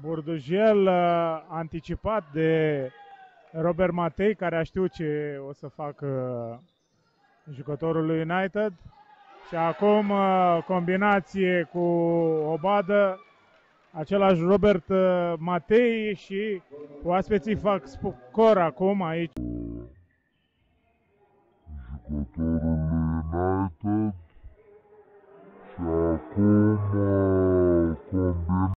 Burdujel uh, anticipat de Robert Matei, care a știut ce o să facă uh, jucătorul lui United. Și acum uh, combinație cu Obadă, același Robert Matei și oaspeții fac scor acum aici. Jucătorul lui United